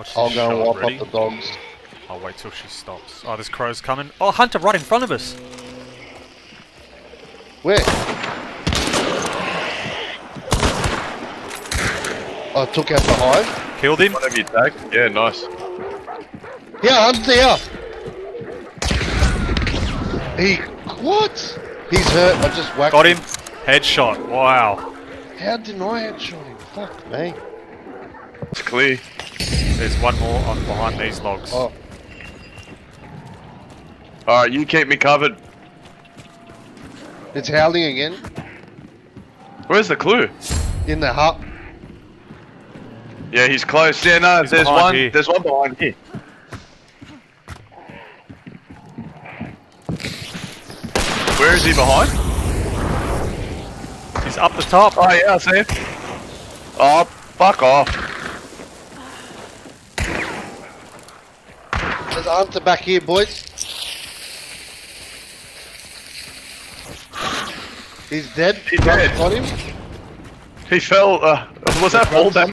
Watch I'll go and shot, wipe up the dogs. I'll wait till she stops. Oh, there's crows coming. Oh, Hunter right in front of us. Where? I took out the hive. Killed him. One of you tagged? Yeah, nice. Yeah, I'm there. He what? He's hurt. I just whacked Got him. Headshot. Wow. How did I headshot him? Fuck me. It's clear. There's one more on behind these logs. Oh, Alright, you keep me covered. it's howling again Where's the clue? in the hut. Yeah, he's close. Yeah, no, He's there's one. here. There's one behind here. Where is he behind? He's up the top. Oh yeah, I see him. Oh, fuck off. There's a hunter back here, boys. He's dead. He's dead. Got him. He fell. Uh, was that fall damage?